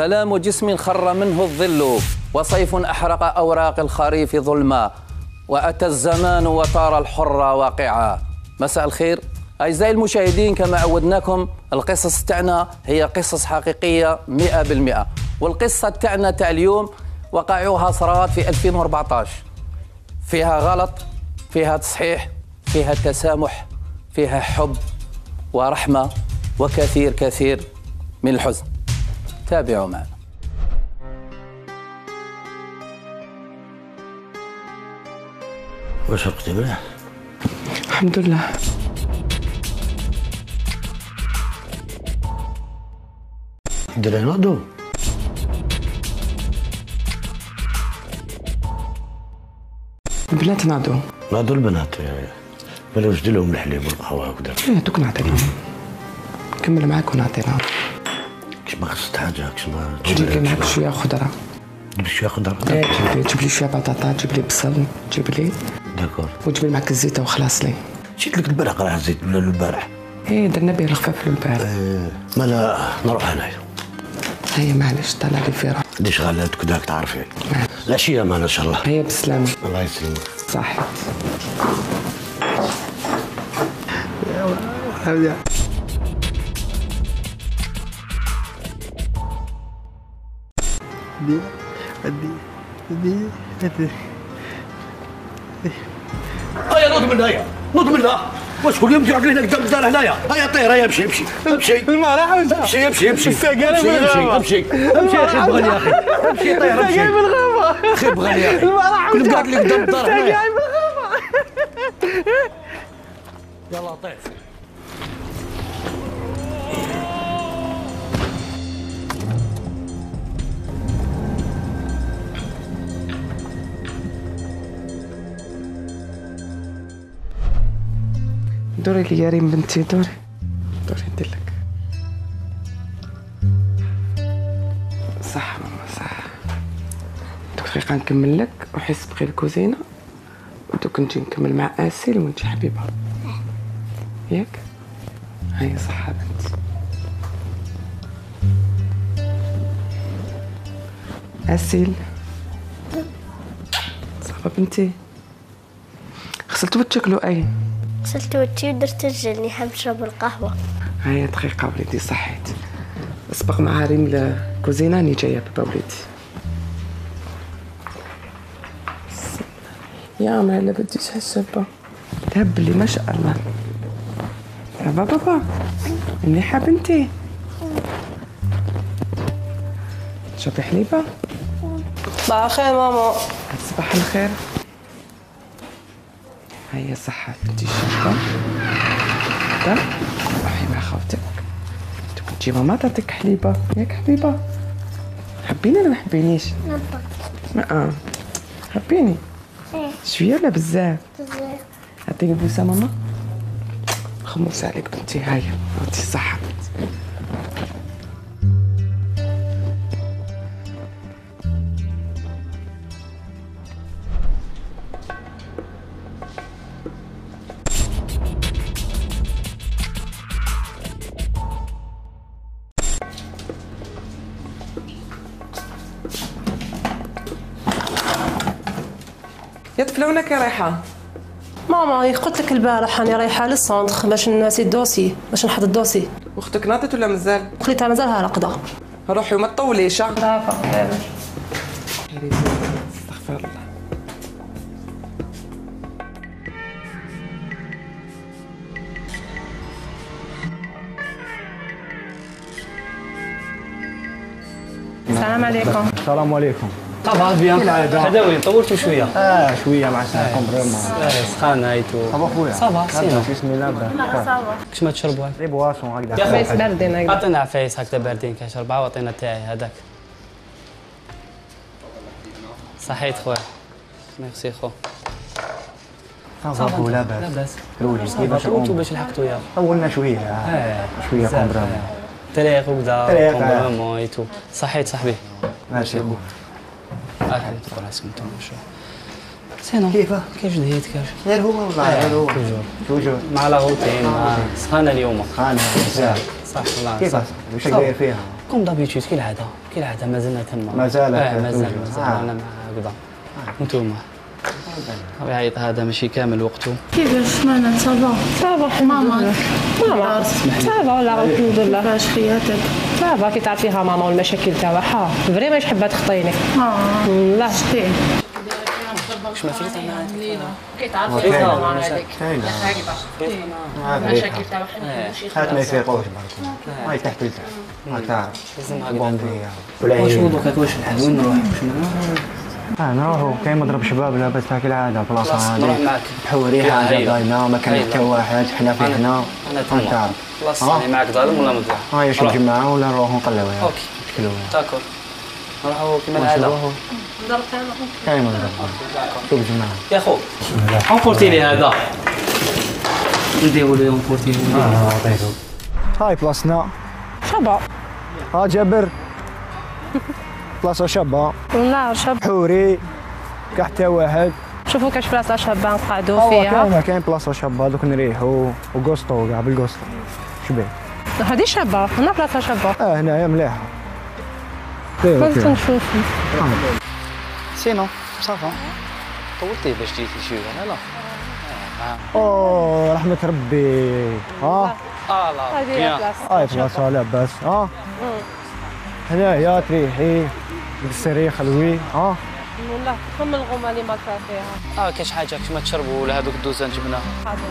سلام جسم خر منه الظل وصيف أحرق أوراق الخريف ظلما وأتى الزمان وطار الحر واقعا. مساء الخير. أعزائي المشاهدين كما عودناكم القصص تاعنا هي قصص حقيقية 100% والقصة تاعنا تاع اليوم وقعوها صارت في 2014 فيها غلط فيها تصحيح فيها تسامح فيها حب ورحمة وكثير كثير من الحزن. تابعوا معنا. واش مليح الحمد لله. ديري نوضو البنات نعدو نوضو البنات بلا واش دير لهم الحليب والقهوة وكذا. إيه دوك نعطيهم نكمل معاك ونعطي كش ما خصت حاجة كش ما تجيب لي معاك شوية خضره جيب شوية خضره إيه تجيب لي شوية بطاطا تجيب لي بصل تجيب لي d'accord وتجيب لي معاك الزيت وخلاص لي جيت لك البارح راه الزيت ولا البارح إيه درنا به الخفاف البارح إيه، ما لا نروح انايا هيا معليش طلع لي فيرا دي شغالات كذاك تعرفي العشيه معنا ان شاء الله هيا بالسلامه الله يسلمك صح هيا نوض من هنايا نوض من هنا. واش كل يوم تقعد لي هنا قدام الدار هنايا. هيا طير هيا امشي امشي امشي. المرأة امشي امشي امشي. امشي بالغابة. امشي امشي. يا أخي بغالي يا أخي. امشي طير امشي. جاي بالغابة أخي بغالي يا أخي. كل قاعد لي قدام الدار هنايا. جاي بالغابة دوري لي يا ريم بنتي دوري. دوري ندير لك. صح ماما صح. دوك دقيقة نكمل لك. وحس بغي الكوزينة. ودوك نجي نكمل مع آسيل وانتي حبيبة ياك؟ هيا صح يا بنتي. آسيل. صافا بنتي. غسلتو وجهك اي غسلت وجهي ودرت الجلني حنشرب القهوة. هيا دقيقة وليدي صحيت. أسبق مع ريم الكوزينة راني جاية بابا وليدي. يا ما لا بديش هالشابة تهب لي ما شاء الله. بابا بابا. مليحة بنتي. تشربي حليبة صباح الخير ماما. صباح الخير. هيا صحة بنتي الشابة ده روحي مع خوتك. انتو كنتي ماما تعطيك حليبة. ياك حبيبة حبيني ولا ما حبينيش؟ آه حبيني. إيه. شوية ولا بزاف؟ بزاف. عطيني بوسة ماما. خموس عليك بنتي. هيا عطي الصحة يا طفلونك يا ريحة. ماما قلت لك البارح راني رايحة للسونتر باش نسي الدوسي باش نحط الدوسي. أختك ناضت ولا مازال؟ خليتها مازالها راقدة. روحي وما تطوليش ها؟ دافا استغفر الله. السلام عليكم. السلام عليكم. طبعا بيان خداوي طولتوا شوية. آه شوية مع vraiment آه، سخان هايتو ça va خويا. ça va sinon. بسم الله كش ما تشربوا؟ les boissons هكذا. عفايس باردين هكذا. عطينا عفايس هكذا باردين كشرب. عوضينا تاعي هذاك. صحيت خويا. ميرسي خو. ça va خويا لا لا باس باس قولوا لي ça va كيفاش طولتوا؟ باش لحقتوا يا. طولنا شوية. آه، شوية آه. طريق وكذا طريق، كومبرامون ايتو صحيت صاحبي. ماشي. خويا تدخل راسكم أنتم شو سينو؟ كيف جديد كيف غير هو والله غير هو توجور توجور مع لا روتين مع سخانه اليوم خانه بزاف صح والله كيفاه صح. واش داير فيها كوم دابيتود كي العاده كي العاده مازلنا تما مازال آه مازال. مازال آه. أنا مع هكذا وانتوما يعيط هذا ماشي كامل وقته. كيفاش؟ مانا صافا. صافا ماما. ماما. صافا ولا الحمد لله. كيفاش خياتك. صافا كي تعرفيها ماما والمشاكل تاعها. فري ماش حابه تخطيني آه لا شتي. واش ما فيك كي تعرفيها ماما هذيك مشاكل هات ما يفيقوش برك ما تعرف لازم هكذا واش نروح واش نروح آه نروحو كاين مضرب شباب لاباس هاك العادة بلاصه خلاص نروح هذه معك. بحو ريحه هايلة. دايمه ما كان. حتى واحد حنا في هنا أنا تما تعرف خلاص آه. معك ظالم ولا مظلوم هاي شو روح. جماعة ولا نروحو نقلبوها أوكي. داكور نروحوا كيما العاده نروحو كاين مضرب شوف جماعة يا خو امبورتي لي هذا. نديرو لي امبورتي هاي بلاصتنا شابه ها جابر بلاصة شابة. لا شاب حوري كاع حتى واحد. شوفوا كاش بلاصة شابة نقعدوا فيها. كاين كاين بلاصة شابة دوك نريحو. وكوسطو كاع بالكوسطو شبيه هذه شابة هنا بلاصة شابة. آه هنايا مليحة. بس ديرو نشوف سينو صافا. طولتي باش تجي شي لا لا أوه رحمة ربي. ها؟ آه لا هذه بلاصة هاي بلاصة لاباس ها؟ هنايا تريحي. بالسري خلوي. ها لا كم الغمه اللي ما كان فيها؟ آه كاش حاجة كاش ما تشربوا ولا هذوك الدوزان جبنة.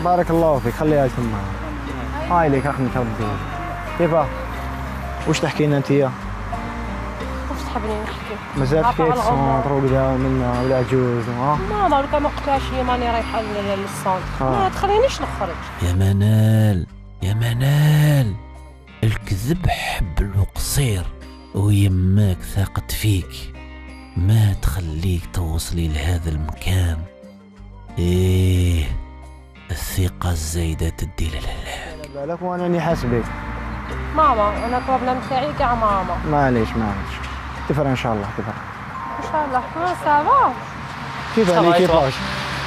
بارك الله فيك خليها تما. هاي ليك رحمة ربي كيفاه واش تحكي لنا انتيا واش تحبني نحكي؟ مازال الغموض. الصونط وكذا ومنا ولا عجوز ها ماما لو ما قلتهاش هي ماني رايحة لل- للصونت آه. ما تخلينيش نخرج. يا منال يا منال الكذب حب القصير ويماك ثاقت فيك. ما تخليك توصلي لهذا المكان. إيه الثقة الزايدة تدي للهلاك بالك وأنا راني حاسبك ماما أنا ال problème تاعي كاع ماما. معليش معليش. تفرق إن شاء الله؟ تفرق إن شاء الله. ما ça va؟ كيف عليك كيفاش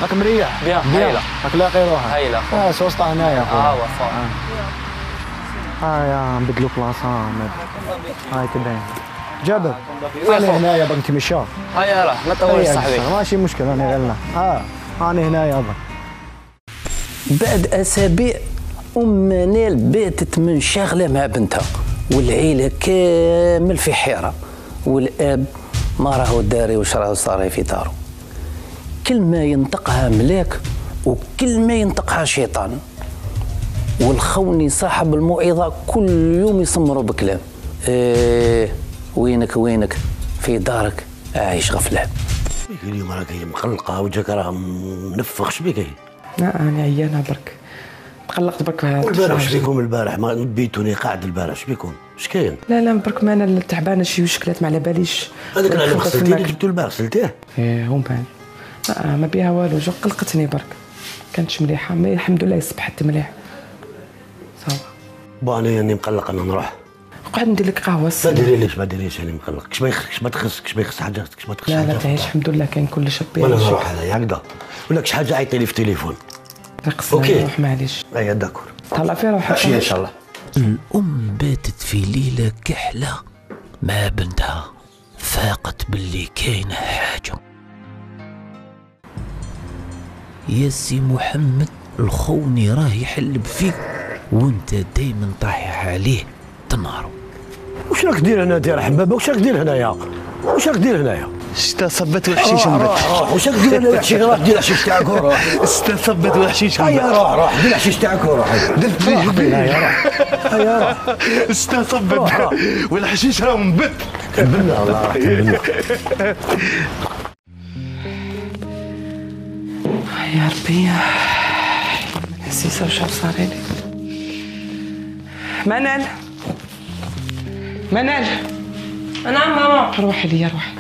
راك مريح. بيان، هايلة. راك لاقي روحك. هايلة، خو. آه سوسطة هنايا. آه وفا ها يا نبدلو بلاصة مد. هاي تبين جابر أنا هنايا باغي نتمشى هيا راه ما تطولش هيا صاحبي. قصة، ماشي مشكل أنا غير آه أنا هنايا برك بعد أسابيع أم منال باتت من شاغلة مع بنتها والعيلة كامل في حيرة والأب ما راهو داري وش راهو صاري في دارو كل ما ينطقها ملاك وكل ما ينطقها شيطان. والخوني صاحب الموعظة كل يوم يسمروا بكلام إيه وينك وينك؟ في دارك عايش غفلان اليوم راك هي مقلقة وجهك راه منفخ شبيك لا أنا عيانه برك تقلقت برك البارح. شبيكم البارح؟ ما بيتوني قاعد البارح شبيكم اش كاين؟ لا لا برك ما أنا تعبانه شي وشكلات ما على باليش. هذاك اللي غسلتيه اللي. جبتو البارح غسلتيه؟ إيه هو بعد لا ما بيها والو. جو قلقتني برك. كانتش مليحة mais الحمد لله صبحت مليح. bon أنا راني مقلق أنا نروح. قعد ندير لك قهوة ما. ديريليش ما ديريش راني مقلق. كش ما يخصكش ما تخص كش ما يخص حاجة كش ما تخص لا لا حاجة. تعيش الحمد لله كاين كل شيء وأنا نروح انايا هكذا. ولا كش حاجة عيطي لي في التليفون. نقصنا OK. نروح معليش. ايا d'accord. طلع في روحك. عشيه إن شاء الله. الأم باتت في ليلة كحلة مع بنتها فاقت باللي كاينة حاجة. يا سي محمد الخوني راه يحلب فيك. وانت دايما طايح عليه تنارو واش راك دير هنا دير حبابه واش راك دير هنايا؟ واش راك دير هنايا؟ شتا صبت وحشيش روح نبت روح روح. واش راك دير هنا الحشيش روح دير الحشيش تاعك وروح. شتا صبت وحشيش نبت روح روح. دير الحشيش تاعك وروح. درت بينا هيا روح. هيا روح. شتا صبت. والحشيش راه منبت كبلنا والله يا ربي. حسيسه وش صار لي منال. منال. نعم ماما. روحي لي روحي.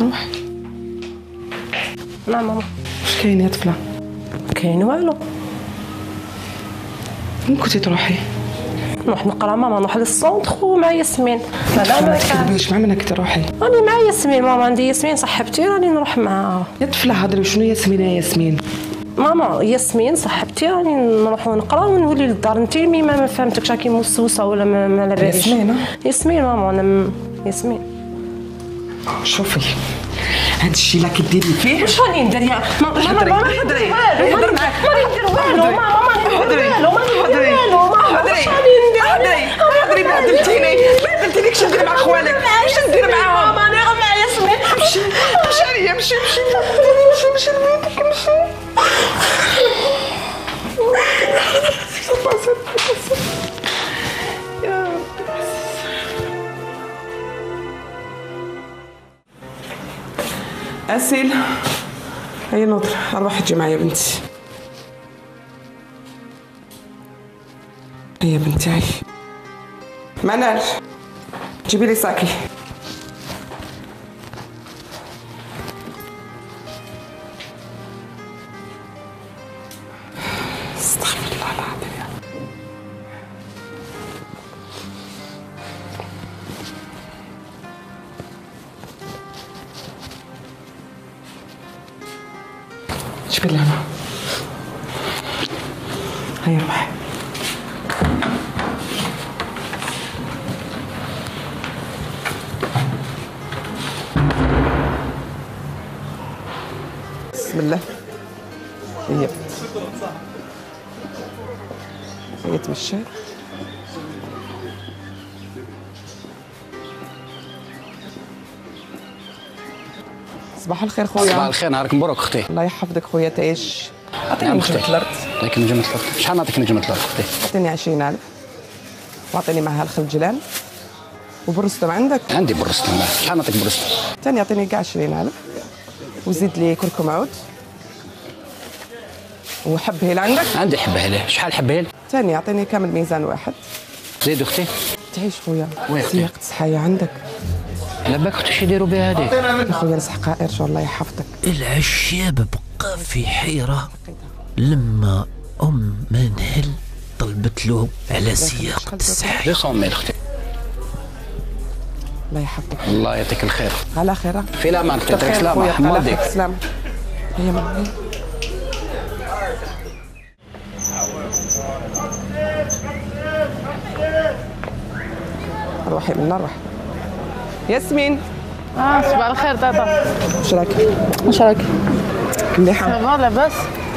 روح. نعم ماما. واش كاين يا طفلة. كاين والو. وين كنتي تروحي؟ نروح نقرا ماما نروح لل centre. ومع ياسمين. كان تكذبيش مع منك تروحي. راني مع ياسمين ماما عندي ياسمين صاحبتي راني نروح معاها يا طفلة هضري شنو ياسمين يا ياسمين؟ ماما ياسمين صاحبتي راني نروحو نقراو ونولي للدار انت mais ما ما فهمتكش راكي موسوسة ولا ما, ما باليش ياسمين،؟ ياسمين ماما أنا م- ياسمين شوفي هاد الشيء اللي كديري فيه واش راني ندير يا ماما ماما حضري، ما حضري، ندير معاك. ماني ندير والو. ماما ماني ندير. والو ماني ندير. والو ماما. واش راني ندير حضري. حضري بهدلتيني بهدلتيني كش ندير مع خوالك كش ندير معاهم ماما أنا غير مع ياسمين مشي مشي عليا مشي مشي مشي مشي لبيتك مشي يا ربي أسيل هيا نوضر أروح تجي معايا بنتي. هيا بنتي هاي. منال جيبي لي ساكي صباح الخير خويا. صباح الخير نهارك مبروك أختي. الله يحفظك خويا تعيش. أعطيني نعم نجمة أختي. الأرض يعطيك نجمة الأرض شحال نعطيك نجمة الأرض أختي؟ أعطيني 20000 وأعطيني معها الخلجلان وبرستم عندك؟ عندي برستم شحال نعطيك برستم ثاني أعطيني كاع 20000 وزيد لي كركم عود. وحب هيل عندك؟ عندي حبه هلال شحال حبه هلال ثاني أعطيني كامل ميزان واحد. زيد أختي. تعيش خويا. أختي؟ سياقة صحية عندك. لباك أختي شو يديروا بها هذه يا خويا نصح ارجع الله يحفظك. العشاب بقى في حيرة لما أم منهل طلبت له على سياقة السحر 200 أختي. الله يحفظك. الله يعطيك الخير. على خير في الامان أختي يعطيك خويا حمد خير سلام هي معي روحي من روح ياسمين. آه صباح الخير tata واش راك واش راك مليحة. ça va لاباس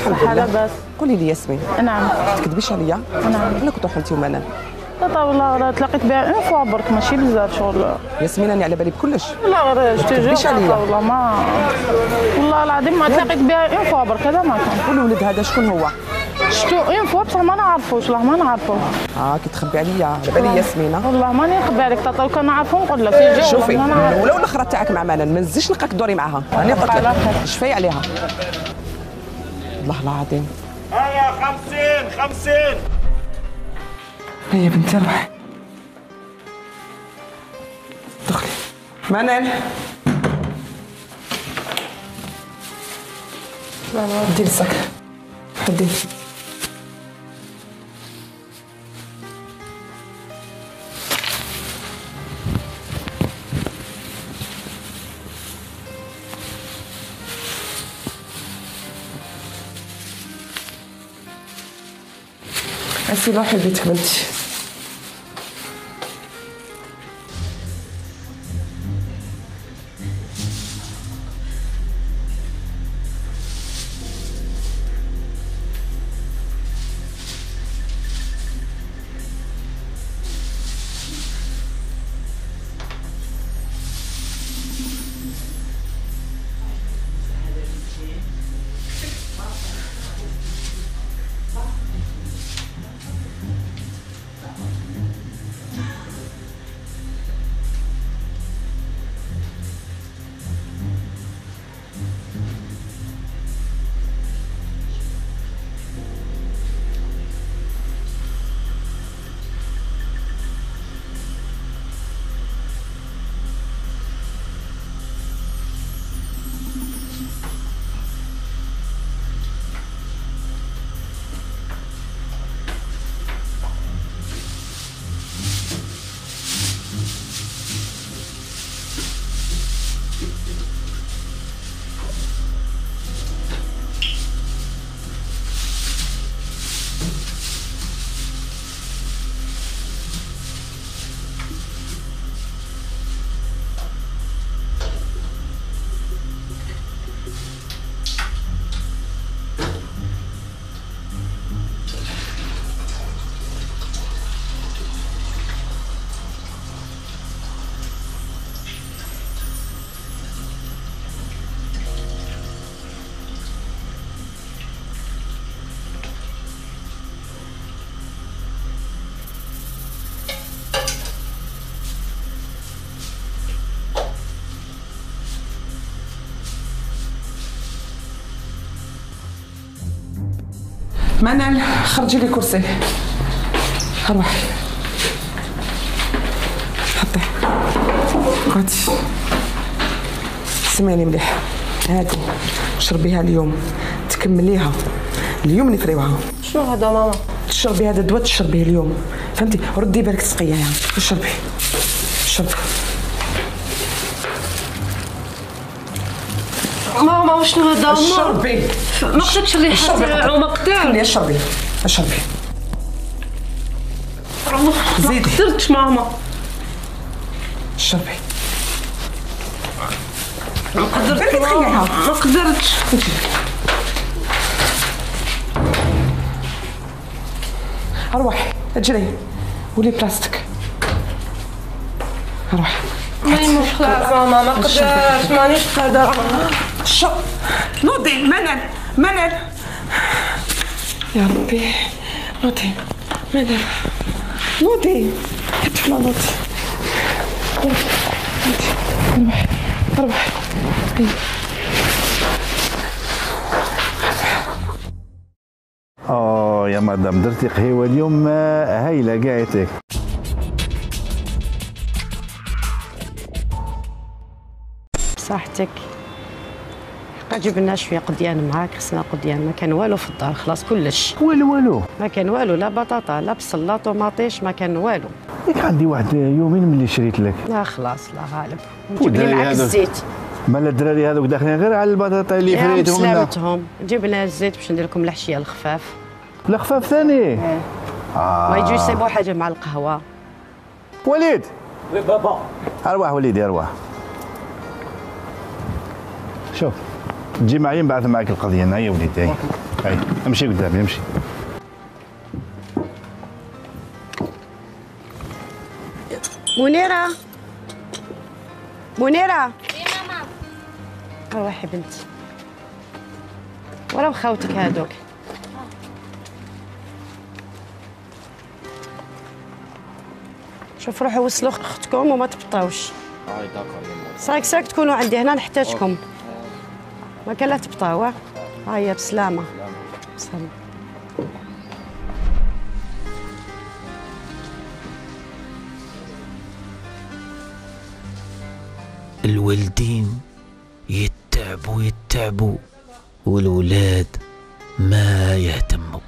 لله. لاباس قولي لي ياسمين. نعم. تكذبيش عليا؟ نعم. ولا كنتو حلتي ومانا tata والله راه تلاقيت بها une fois برك ماشي بزاف شغل. ياسمين أنا على بالي بكلش. والله غير جو تكذبيش عليا. tata والله ما والله العظيم ما تلاقيت بها une fois برك هذا ما كان. والولد هذا شكون هو؟ شتو؟ une fois بصح ما نعرفوش والله ما نعرفو. آه كي تخبي عليا على بالي ياسمين والله ماني نخبي عليك تاتا لو كان نعرفو نقول لك يجي والله شوفي. الاولى والاخرى تاعك مع مانا ما نزيدش نلقاك دوري معاها. راني قلت لك. شفاي عليها. والله العظيم. هيا خمسين خمسين. هيا بنتي روحي دخلي. منال ديري السكر. ديري اسي روحي بنتي منال خرجي لي كرسي. روحي حطي. هاتي. سمعيني مليح. هاتي. شربيها اليوم. تكمليها. اليوم نفريوها. شنو هذا ماما؟ تشربي هذا الدواء تشربيه اليوم. فهمتي؟ ردي بالك تسقيها شربي. شربي ماما وشنو هذا شربي ما قدرتش ريحه عمق تاعو. خليها شربي شربي ما زيدي. قدرتش ماما شربي ما قدرتش. ما قدرتش. روحي اجري. ولي بلاستيك. روحي ماني مش خلاص ماما ما قدرتش مانيش قادرة. شو؟ نوضي منال منال يا ربي نوضي منال نوضي كتفنا نوضي نوضي روحي روحي آه يا مدام درتي قهوه اليوم هايلة قاعدتك صحتك. بقى جبنا شوية قديان معاك خصنا قديان ما كان والو في الدار خلاص كلش. والو والو. ما كان والو لا بطاطا لا بصل لا طوماطيش ما كان والو. ياك عندي واحد يومين ملي شريت لك؟ لا خلاص لا غالب. نجيب لي معاك الزيت. مالا الدراري هذوك داخلين غير على البطاطا اللي يا فريتهم لنا بسلامتهم جبنا الزيت باش ندير لكم الحشية الخفاف. لا خفاف ثاني ما يجوا يسيبوا حاجة مع القهوة. وليد. بابا. أرواح وليدي أرواح. شوف. تجي معي نبعث معك القضية. هيا وليدي هيا هيا امشي قدامي امشي. منيرة. منيرة. روحي بنتي. ورا مخاوتك هادوك شوف روحوا وصلوا أختكم وما تبطاوش صايك ساك تكونوا عندي هنا نحتاجكم. ما كان لا تبطاو ها؟ هيا بسلامة. بسلامة. الوالدين يتعبوا يتعبوا والولاد ما يهتموا.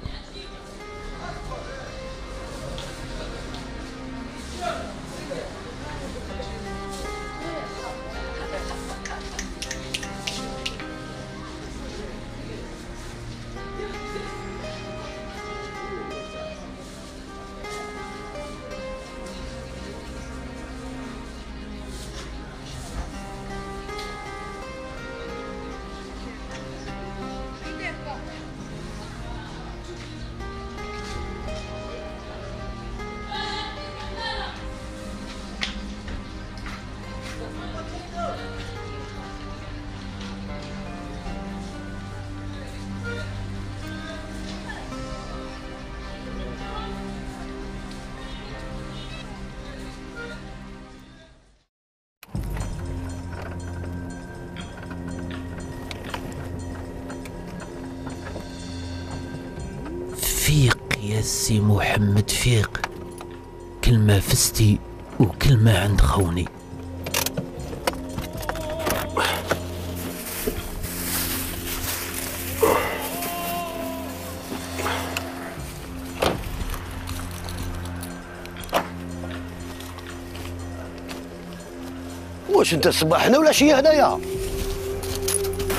فيق يا سي محمد فيق. كلمة فستي وكلمة عند خوني. واش انت الصباح هنا ولا شي هنايا؟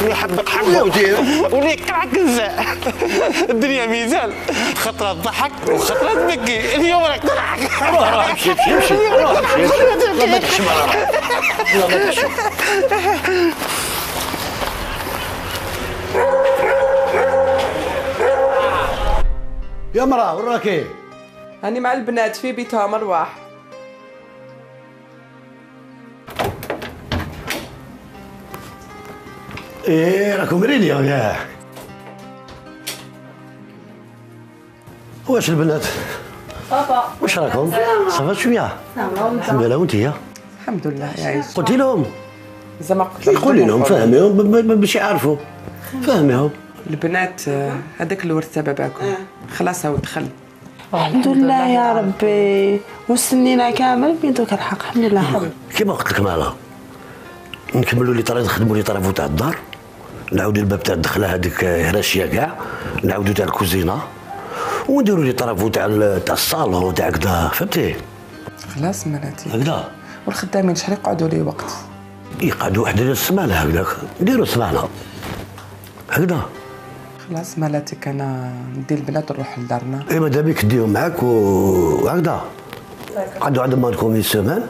يحبك يا ودي وليك كعك الزاء الدنيا ميزان. خطرة تضحك وخطرة تبكي اليوم راك تضحك. امشي امشي امشي روح امشي امشي لا ما تحشم على روحك لا ما تحشم يا مرا وين راكي؟ هاني مع البنات في بيتها مرواح إيه راكم ريلي يا واش البنات؟ بابا. واش راكم؟ صافا شوية. الحمد لله وانت يا الحمد لله يا عيش قلتي لهم. زعما قلت قولي لهم فهميهم باش يعرفوا. فهميهم. البنات آه، هذاك الورث تاع باباكم. خلاص هو دخل الحمد لله يا ربي. وسنينا كامل بين دوك الحق الحمد لله. كيما قلت لك مالا؟ نكملوا لي طريق نخدموا لي طرافو تاع الدار. نعاودوا الباب تاع الدخلة هذيك هراشية كاع. نعاودوا تاع الكوزينة. ونديروا لي طرافو تاع تاع الصالون تاع كدا فهمتي؟ خلاص مالاتي هكذا. والخدامين شحال يقعدوا لي وقت؟ يقعدوا واحد السمانه هكذاك. نديروا سمانه هكذا. خلاص مالاتك أنا ندي البنات نروح لدارنا. إي ماذا بيك ديهم معاك وهكذا قعدوا عند مالكم سيمان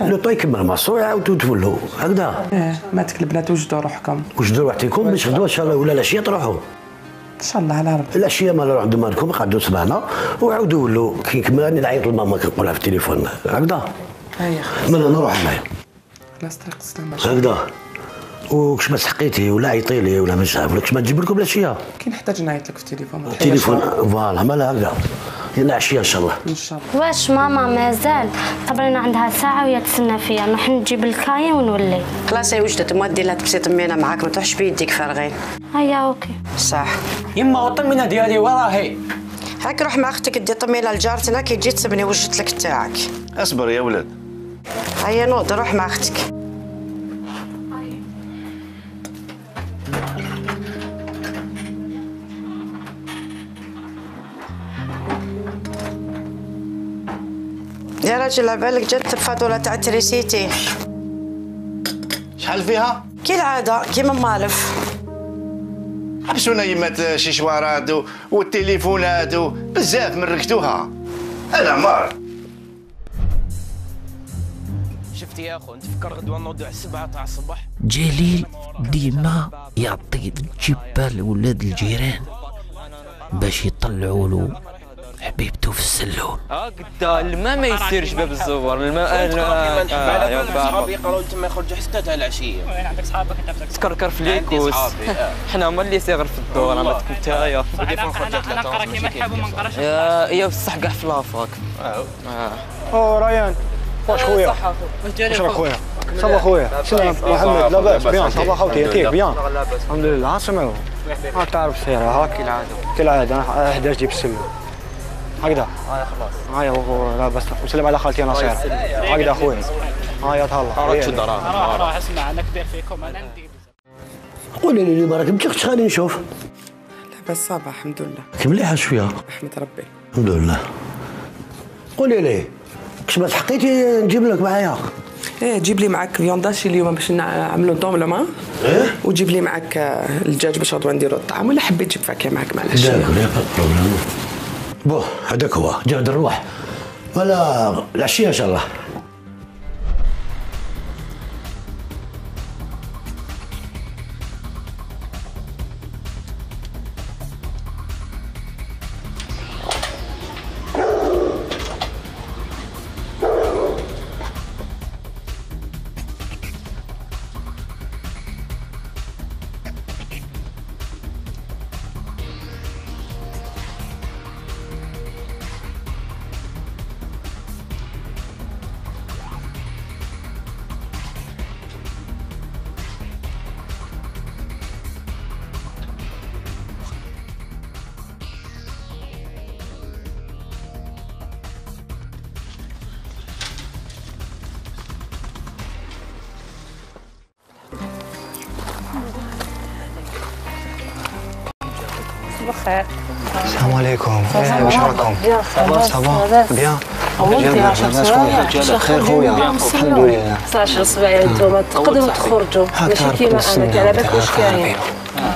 لو طا يكمل ماسو يعاودوا تولوا. هكذا. آه ماتك البنات وجدوا روحكم. وجدوا وحدكم باش غدوه إن شاء الله ولا العشيه تروحوا إن شاء الله على ربي. العشيه ما نروح عند مالكم قعدوا سمعنا وعاودوا ولوا كي يكمل راني نعيط لماما كنقولها في التليفون. هكذا. من نروح معايا خلاص طريق السلامه هكذا. وكش ما سحقيتي ولا عيطي لي ولا مش عارف ما تجيب لكم العشيه كي نحتاج نعيط لك في التليفون ما التليفون voilà مالا هكذا العشيه إن شاء الله. إن شاء الله. واش ماما مازال قبلنا عندها ساعة وهي تسنى فيا نروح نجيب الكاين ونولي. خلاص هي وجدت ما دير لها تبسيط مينا معاك ما تروحش بيديك فارغين. هيا OK. صح. يما الطمينه ديالي وراهي. هاك روح مع أختك دي طمينة لجارتنا كي تجي تسبني وجدت لك تاعك. أصبر يا ولد. هيا نوض روح مع أختك. يا راجل عبالك جات الفاتوره تاع تريسيتي شحال فيها؟ كي العاده كيما مالف. حبسونا يمات شي شوارات والتليفونات بزاف من ركتوها أنا عمار شفتي يا أخو نتفكر غدوة نوضوا على السبعه تاع الصباح. جليل ديما يعطي الجبة لولاد الجيران باش يطلعوا له. حبيبته في السلون آه قد الماء ما يصيرش باب الزوار الماء آه، يا صحابي قالوا تما يخرجوا حتى تاع العشيه وين عندك صحابك انت تكركر في ليكوس آه. حنا هما اللي صغر في الدور أنا والله. كنت يا ودي فين خرجت ثلاثة كيما نحب وما نقراش يا بصح كاع في لافاك آه أو ريان واش خويا واش راك خويا صباح خويا سلام محمد لاباس بيان صباح خوتي يعطيك بيان الحمد لله سمعوا تعرف السيرة هاك كالعادة كالعادة احداش جيب السلم هكذا. هاي خلاص. هاي هو لاباس وسلم على خالتي نصير هكذا خويا هاي تهلا راك شد دراهم راه. اسمع أنا كبير فيكم. أنا ندي قولي لي راك متيقش خليني نشوف. لاباس صباح الحمد لله. كي مليحة شوية. احمد ربي. الحمد لله. قولي لي كش ما تحقيتي نجيب لك معايا؟ إيه جيب لي معاك viande hachée اليوم باش نعملوا دولمة إيه؟ وجيب لي معاك آه، الدجاج باش غدوه نديروا الطعام ولا حبيت تجيب فاكهة معاك مع داك العشيه لا problème bon هذاك هو جهد الروح ولا العشية إن شاء الله. السلام عليكم واش راكم صباح بيان خير خويا الحمد لله 19 سبعة أنتم تقدروا تخرجوا ماشي كيما أنا كان بالك واش كاين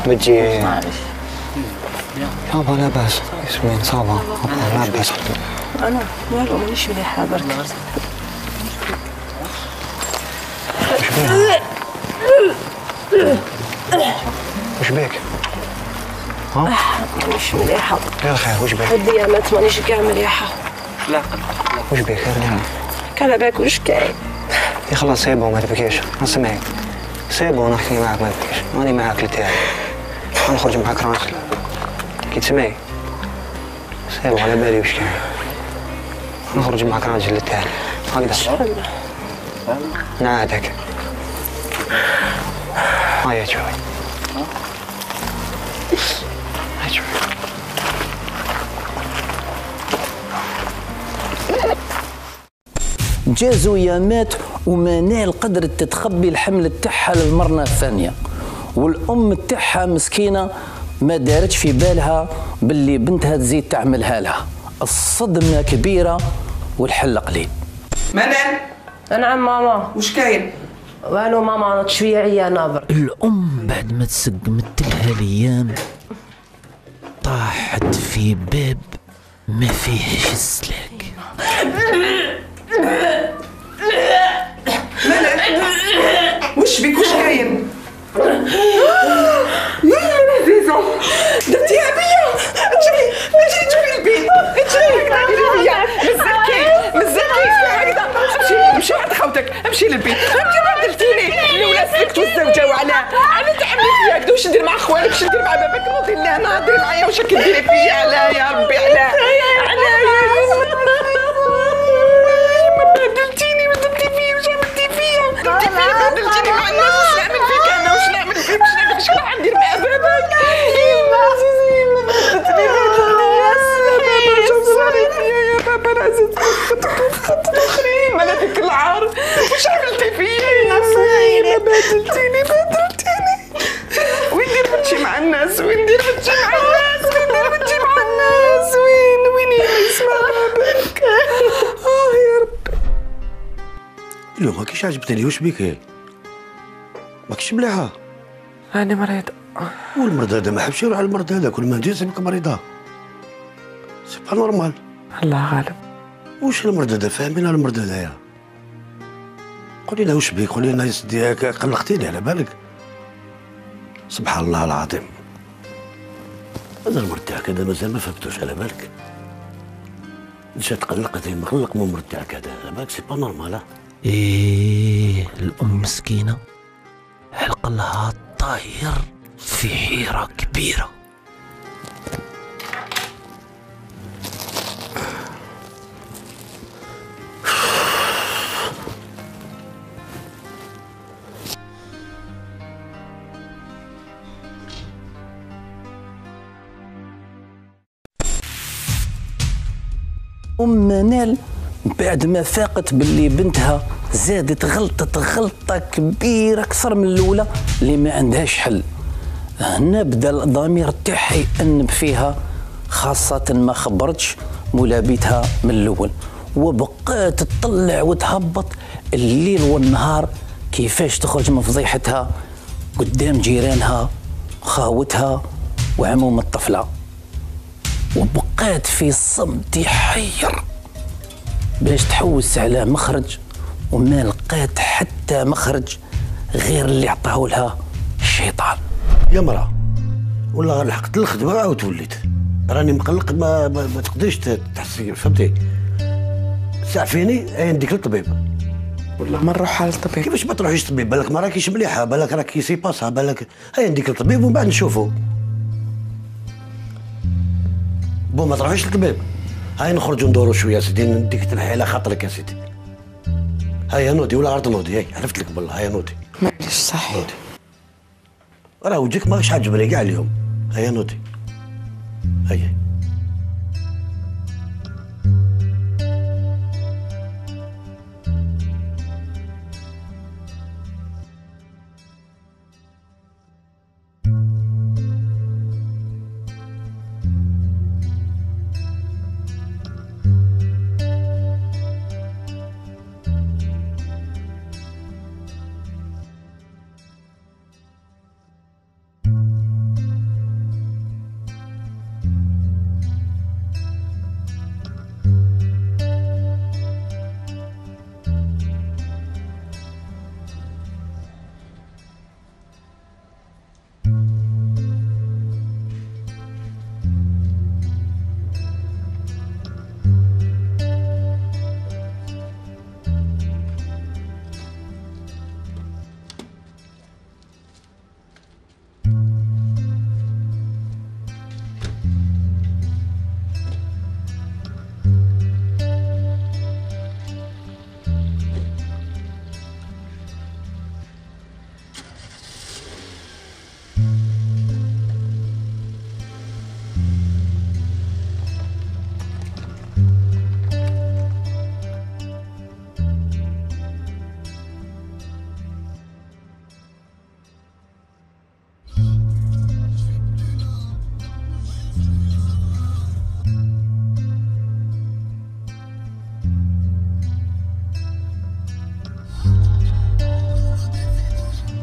بتجي يابا لاباس ياسمين صافا لاباس أنا والو مانيش مليحه برك وش بيك؟ ها؟ مانيش مليحة. غير خير وش بيك؟ الديامات مانيش كاع مليحة. لا. وش بيك؟ غير نعم كان بالك واش كاين يا خلاص سيبو ما تبكيش. اسمعي سيبو نحكي معاك ما تبكيش. ماني معاك لتالي. غنخرج معاك راه نخلع كي تسمعي سيبو على بالي وش كاين نخرج معاك راجل لتالي. هكذا نعادك. هيا شوي جازوا يامات ومنال قدرت تتخبي الحمل تاعها للمرة الثانية. والأم تاعها مسكينة ما دارتش في بالها باللي بنتها تزيد تعملها لها. الصدمة كبيرة والحل قليل. منال نعم ماما. وش كاين؟ والو ماما أنا شوية عيانه برك الأم بعد ما تسقمت لها الأيام طاحت في باب ما فيهش السلاك وش بيك وش كاين يا لذيذة درتيها بيا اجري اجري تجري البيت اجري اجري بيا مزكي مزكي هكذا امشي امشي عند خوتك امشي للبيت. انت بهدلتيني الاولاد سلكت والزوجه وعلى أنا تعملي فيا هكذا واش ندير مع خوالك واش ندير مع باباك. نوضي لهنا هضري معايا واش راكي ديري فيا؟ على يا ربي على يا بهدلتيني بهدلتي فيا واش عملتي فيا بهدلتي فيا بهدلتيني مع الناس واش نعمل فيك أنا واش نعمل فيك واش نعمل شنو راح ندير مع باباك بهدلتني بهدلتني عجبتني واش بيك؟ ما كيش مليحه أنا مريض. والمرض هذا ما حبش يروح على المرض هذا كل ما ندير سيبك مريضة. c'est pas normal الله غالب. واش المرض هذا؟ فاهمين المرض هذايا قولي لنا واش بيك؟ قولي لنا يا سيدي هاك قلقتيني على بالك. سبحان الله العظيم. هذا المرض تاعك هذا مازال ما فهمتوش على بالك. انت تقلقت مقلق من المرض تاعك هذا على بالك؟ c'est pas normal؟ إيه الأم مسكينة. عقلها طاير في حيرة كبيرة. أم منال بعد ما فاقت باللي بنتها زادت غلطت غلطة كبيرة أكثر من الأولى اللي ما عندهاش حل. هنا بدا الضمير تاعها يأنب فيها خاصة ما خبرتش مولابيتها من الأول. وبقات تطلع وتهبط الليل والنهار كيفاش تخرج من فضيحتها قدام جيرانها خاوتها وعموم الطفلة. وبقات في صمت يحير باش تحوس على مخرج وما لقات حتى مخرج غير اللي عطاه لها الشيطان. يا مرا والله لحقت الخدمة عاود وليت. راني مقلق ما, ما, ما تقدريش تحسي فهمتي؟ سعفيني اين ديك الطبيب والله. ما نروح على الطبيب. كيفاش ما تروحيش للطبيب؟ بالك ما راكيش مليحة بالك راكي سي باسها بالك هيا نديك الطبيب ومن بعد نشوفوا بون ما تروحيش للطبيب. هاي نخرجوا ندوروا شوية سيدي نديك تنحي على خاطرك يا سيدي. هيا نودي ولا عرض نودي؟ هاي عرفت لك بالله هيا نودي. معليش صحيح. نودي. راه وجهك ماش عاجبني كاع اليوم. هيا نودي. هيا.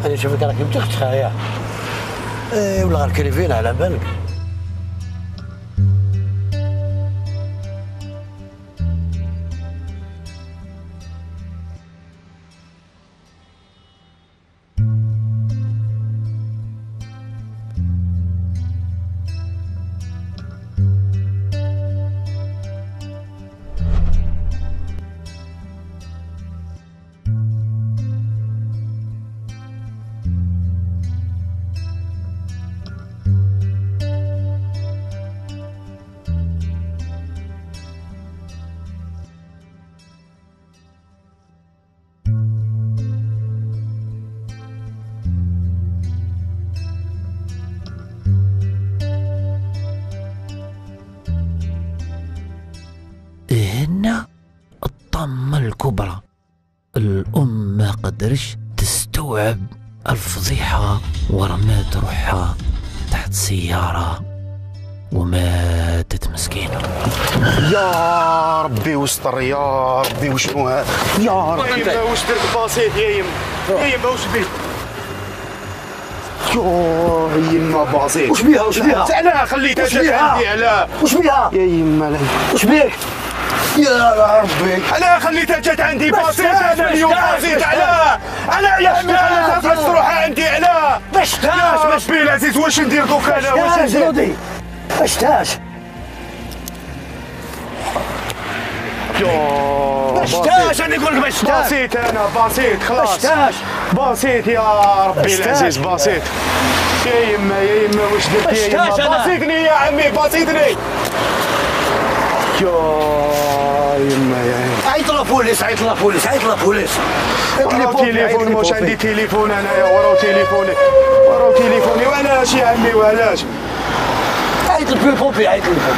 نشوفك راكي بتختخى يا إيه ولا غير كريفين على بالك. بسيط. وش بيها؟ وش بيها؟ علاه خليتها وش جات بيها؟ عندي علاه وش بيها؟ يا يما لا وش بيه يا ربي. علاه خليتها جات عندي بسيط باش اليوم بسيط علاه أنا يا عمي باش خليتها روحها عندي علاه باش تاش، باش- ربي العزيز واش ندير دوك أنا؟ واش ندير؟ رودي باش تاش يا باش تاش أنا نقول لك باش تاش بسيط أنا بسيط خلاص. باش تاش بسيط يا ربي العزيز تاش. بسيط يا يما يا يما واش درت باش يا يما؟ أنا. بسيطني يا عمي بسيطني يا يما يا يما. عيط لابوليس عيط لابوليس عيط لابوليس تليفون مش عندي تليفون انايا ورا تليفوني. ورا تليفوني. وعلاش يا عمي وعلاش؟ عيط للبوبي عيط للبوبي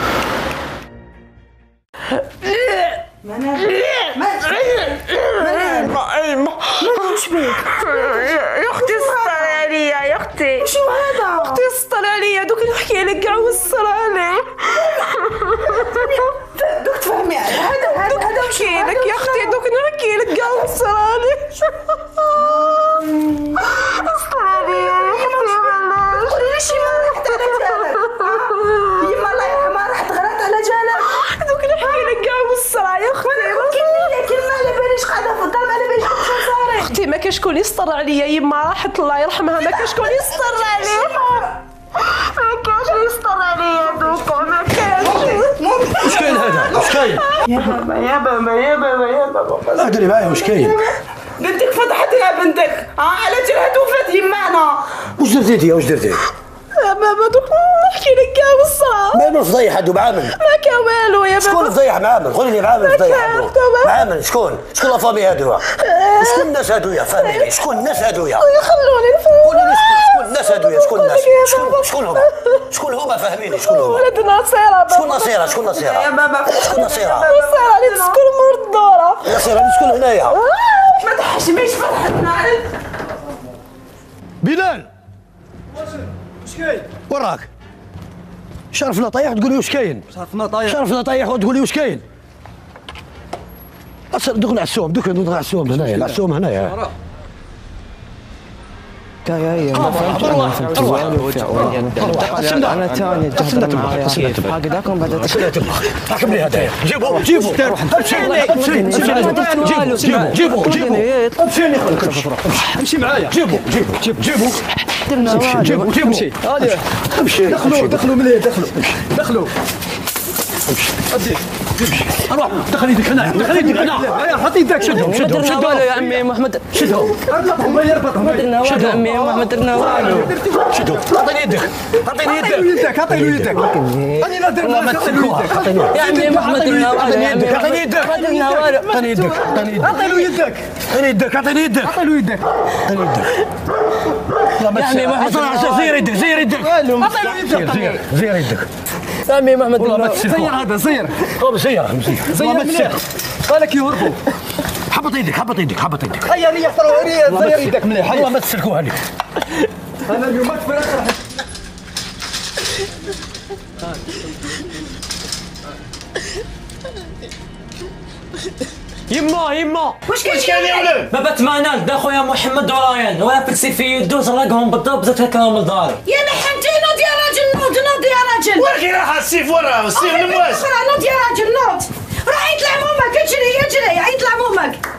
وش بيك؟ يا أختي سطر عليا يا أختي. شو هذا؟ أختي سطر عليا دوك نحكي لك كاع وسطر علي دوك تفهمي هذا هذا هذا نحكي لك يا أختي دوك نحكي لك كاع وسطر علي عليا يا أختي بلاش قولي لي شي ما رحت على جالك. يما الله يرحمها رحت غلط على جالك. دوك نحكي لك كاع وسطر يا أختي لكن ما على باليش قاعدة في الدار ما على باليش صاري أختي ما كاش شكون يسطر عليا يما راحت الله يرحمها ما كاش شكون يسطر عليها. ما كاش يسطر عليا دوكا ما كاش. وش كاين هذا وش كاين يا بابا يا بابا يا بابا يا بابا. اهدري معايا وش كاين بنتك فتحت يا بنتك. آه على جرهة وفات يمانا. وش درتي أنت وش درتي؟ بابا دوك نحكي لك كاع ما من فضيح هادو بعامل ما كان والو يا شكون بابا. فضيح معامل قولي لي معامل ما فضيح. معامل شكون؟ شكون لا فامي هادو؟ شكون الناس هادو يا فاميلي شكون الناس هادو يا؟ خلوني نفهم. قولي لي شكون- شكون الناس هادو يا؟ شكون الناس شكون شكون هما؟ شكون هما فاهميني؟ شكون هما؟ ولد نصيرة بابا. شكون نصيرة شكون نصيرة يا بابا. شكون نصيرة نصيرة اللي تسكن مور الدورة. نصيرة اللي تسكن هنايا. ما تحشميش فرحتنا. بلال. وراك؟ شرفنا طايح تقول لي وش كاين شرفنا طايح شرفنا طايح وتقول لي وش كاين دخل دخل على السوم هنايا على السوم هنايا. يا يا. أنا تهضر معايا. بعد لي أمشي معايا. جيبوا جيبوا جيبوا جيبوا امشي دخلوا دخلوا مليح دخلوا دخلوا امشي ادي امشي أروح دخل يدك هنا دخل يدك هنا حط يدك شدهم شدهم شدهم يا عمي محمد شدهم اربطهم اربطهم ما درنا والو عمي ما درنا والو شدهم اعطيني يدك اعطيني يدك اعطيني يدك اعطيني يدك يا عمي عمي اعطيني يدك ما درنا والو اعطيني يدك اعطيني يدك اعطيني يدك اعطيني يدك اعطيني يدك اعطيني يدك يا عمي أصلا زير يدك زير يدك زير يدك درنا تسلكوا زير هذا زير. طب زير زير. زير ما مليح. بالك يهربوا. حبط يدك حبط يدك حبط يدك. هيا لي يحضروا هيا زير يدك. مليح. والله ما تسلكوها لي أنا اليوم ما تفرق. راح يما يما. واش كاين يا ولد؟ بابا تمانال دا خويا محمد وريان وأنا في في؟ يدو زرقهم بالضبط زدت لكم لداري يا لحمتي نوض يا راجل نوض نوض يا راجل. وراكي رايحه السيف؟ وراه السيف نمواس أخرى، نوض يا راجل نوض روح عيط لعمومك اجري اجري. عيط لعمومك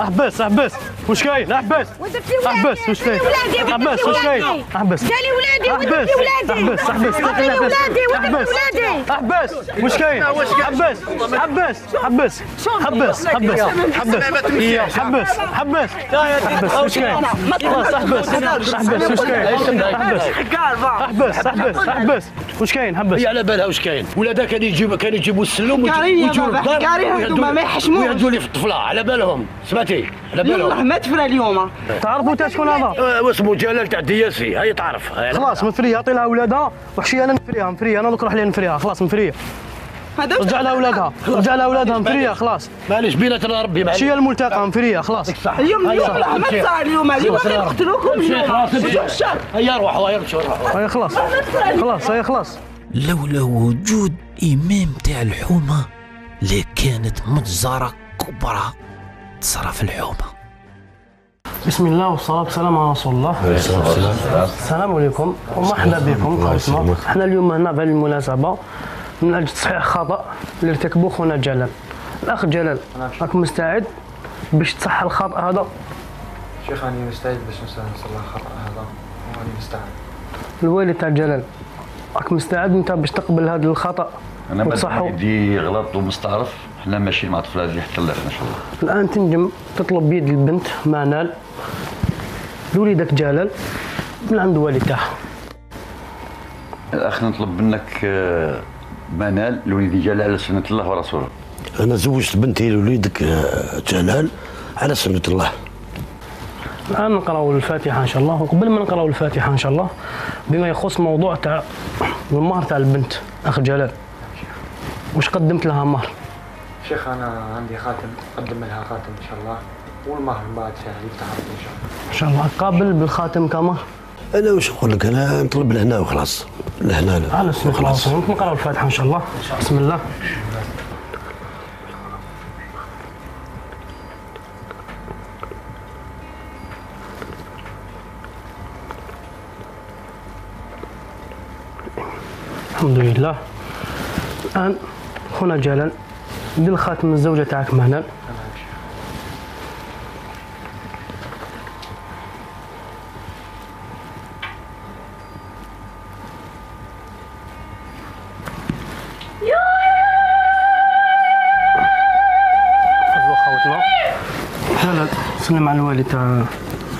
احبس احبس وش كاين احبس احبس وش كاين احبس وش كاين احبس قالي ولادي احبس ودي ولادي احبس احبس عطيني ولادي ودي احبس ولادي احبس وش كاين حبس حبس حبس حبس حبس حبس حبس حبس حبس وش كاين خلاص احبس احبس وش كاين احبس احبس احبس احبس وش كاين حبس هي على بالها وش كاين ولادها كانوا يجيبوا كانوا يجيبوا السلم ما يحشموش. ويهدوا لي في الطفله على بالهم سمعتي على بالهم. ما تفرى اليوم. تعرفوا تا شكون هذا؟ آه، واسمه جلال تاع دياسي هاي تعرف. خلاص مفريه عطي لها ولادها وحشي أنا نفريها مفريه أنا دوك نروح لها نفريها. خلاص مفريه رجع لها ولادها رجع لها ولادها مفريه خلاص. معليش. بيناتنا ربي معليش. شي الملتقى مفريه خلاص. اليوم اليوم ما تصار اليوم. اليوم غير يقتلوكم اليوم. هيا روحوا هيا روحوا روحوا هيا خلاص. خلاص هيا خلاص. لولا وجود إمام تاع الحومة لكانت مجزرة كبرى. تصرف الحومة بسم الله والصلاة والسلام على رسول الله. السلام. عليكم. ومرحبا بكم. إحنا اليوم هنا بهذه المناسبة من أجل تصحيح خطأ اللي ارتكبوه خونا جلال. الأخ جلال راك مستعد باش تصحح الخطأ هذا؟ شيخ أنا مستعد باش نصلح الخطأ هذا. وأنا مستعد. الوالد تاع جلال راك مستعد أنت باش تقبل هذا الخطأ أنا ما يدي غلط ومستعرف. إحنا ماشيين مع طفل هذه حتى الآخر إن شاء الله. الآن تنجم تطلب بيد البنت منال لوليدك جلال من عند والد تاعها الأخ نطلب منك آه، منال الوليد جلال على سنة الله ورسوله. أنا زوجت بنتي لوليدك آه، جلال على سنة الله. الآن نقرأ الفاتحة إن شاء الله. وقبل ما نقرأ الفاتحة إن شاء الله بما يخص موضوع تاع المهر تاع البنت أخ جلال وش قدمت لها مهر؟ شيخ أنا عندي خاتم أقدم لها خاتم إن شاء الله والمهر من بعد سهل يفتح إن شاء الله. إن شاء الله. قابل بالخاتم كمهر أنا واش نقول لك؟ أنا نطلب لهنا وخلاص. لهنا لا. على خلاص نقرأ الفاتحة إن شاء الله؟ بسم الله. الحمد لله. الآن خونا جلال دير الخاتم الزوجة تاعك مهنا سلم على الوالد تاع نعم،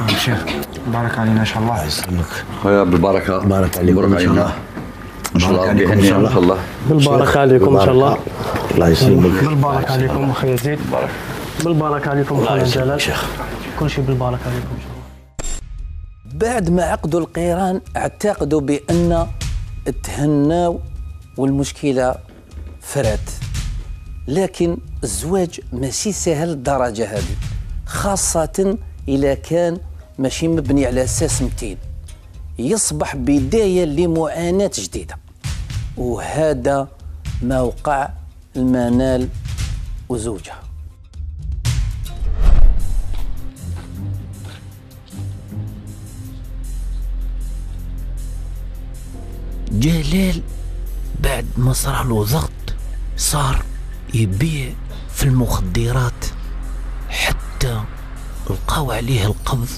الشيخ بارك علينا إن شاء الله. الله يسلمك خويا بالبركة. بارك عليك إن شاء الله. إن شاء الله. إن شاء الله. بالبركة. عليكم إن شاء الله. الله يسلمك. بالبركة عليكم أخي يزيد بالبركة عليكم يسلمك. جلال. شيخ. كل شيء بالبركة عليكم. إن شاء الله بعد ما عقدوا القيران اعتقدوا بأن تهناو والمشكلة فرات. لكن الزواج ماشي سهل الدرجة هذه خاصة إذا كان ماشي مبني على أساس متين. يصبح بداية لمعاناة جديدة. وهذا ما وقع المنال وزوجها. جلال بعد ما صار له ضغط صار يبيع في المخدرات حتى لقاو عليه القبض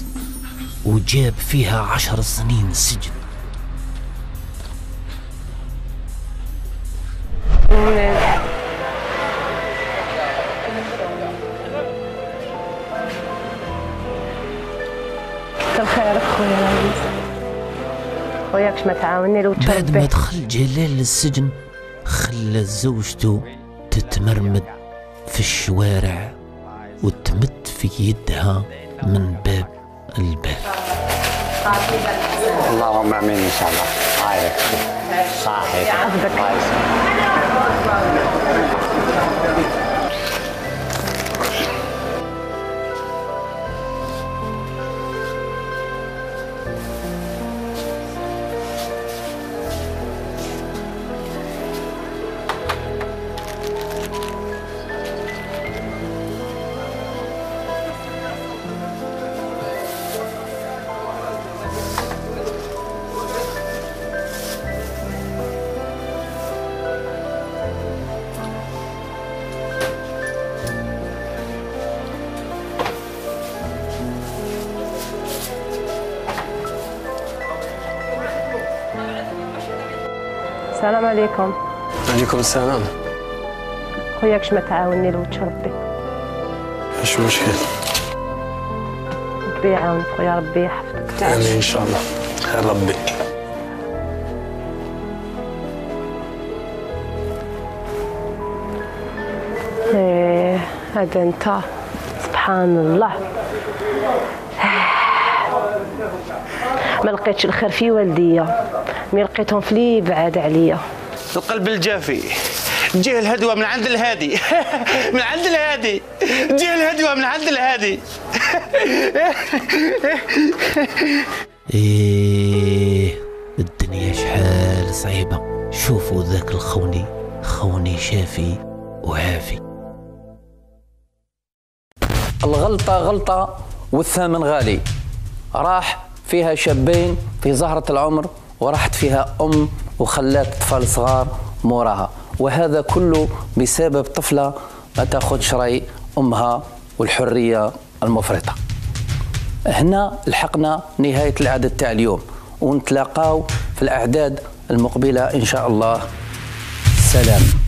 وجاب فيها عشر سنين سجن. كتر خيرك خويا خويا كش ما تعاوني لو بعد ما دخل جلال للسجن خلى زوجته تتمرمد في الشوارع وتمد في يدها من باب الباب. اللهم آمين إن شاء الله. هاي صحيح. السلام عليكم. عليكم السلام. خويا كش ما تعاوني لوجه ربي اش المشكل ربي يعاونك خويا ربي يحفظك. آمين إن شاء الله. خير ربي. إيه هذا أنت. سبحان الله. ما لقيتش الخير في والديا. مي لقيتهم في لي بعاد عليا. القلب الجافي. جه الهدوة من عند الهادي. من عند الهادي. جه الهدوة من عند الهادي. إيه الدنيا شحال صعيبة. شوفوا ذاك الخوني. خوني شافي وعافي. الغلطة غلطة والثمن غالي. راح فيها شابين في زهرة العمر. وراحت فيها أم وخلات أطفال صغار موراها. وهذا كله بسبب طفلة ما تاخذش رأي أمها والحرية المفرطة. هنا لحقنا نهاية العدد تاع اليوم ونتلاقاو في الأعداد المقبلة إن شاء الله. سلام.